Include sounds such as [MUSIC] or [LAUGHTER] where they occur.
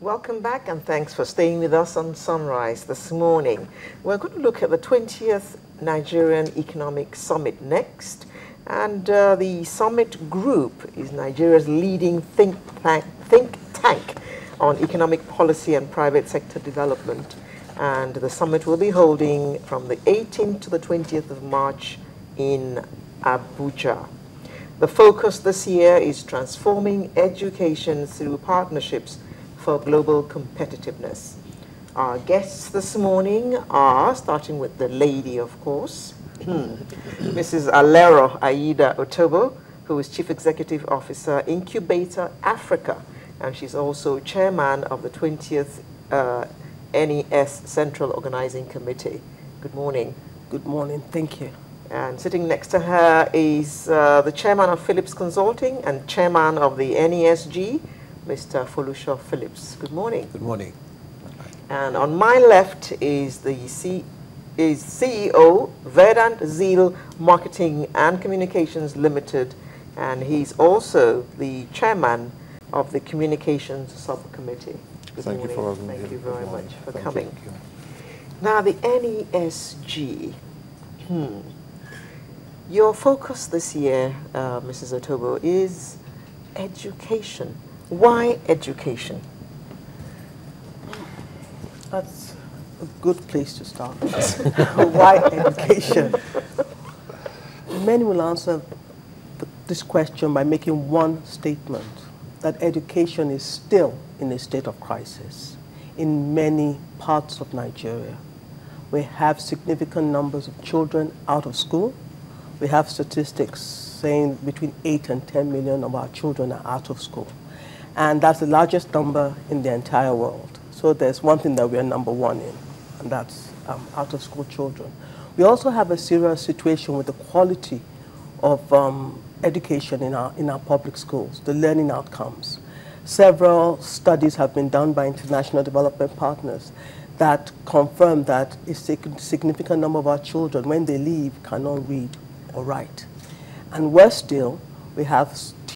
Welcome back and thanks for staying with us on Sunrise this morning. We're going to look at the 20th Nigerian Economic Summit next. And uh, the summit group is Nigeria's leading think tank, think tank on economic policy and private sector development. And the summit will be holding from the 18th to the 20th of March in Abuja. The focus this year is transforming education through partnerships for global competitiveness. Our guests this morning are, starting with the lady, of course, Mrs. Alero Ayida Otobo, who is Chief Executive Officer, Incubator Africa, and she's also Chairman of the 20th uh, NES Central Organizing Committee. Good morning. Good morning. Thank you. And sitting next to her is uh, the chairman of Phillips Consulting and chairman of the NESG, Mr. Foluso Phillips. Good morning. Good morning. And on my left is the C is CEO, Verdant Zeal Marketing and Communications Limited, and he's also the chairman of the Communications Subcommittee. Good Thank morning. you for having me. Thank you very much for Thank coming. you. Now, the NESG. Hmm. Your focus this year, uh, Mrs. Otobo, is education. Why education? That's a good place to start. [LAUGHS] Why education? Many will answer th- this question by making one statement that education is still in a state of crisis in many parts of Nigeria. We have significant numbers of children out of school. We have statistics saying between 8 and 10 million of our children are out of school. And that's the largest number in the entire world. So there's one thing that we are number one in, and that's um, out of school children. We also have a serious situation with the quality of um, education in our, in our public schools, the learning outcomes. Several studies have been done by international development partners that confirm that a significant number of our children, when they leave, cannot read or write. And worse still, we have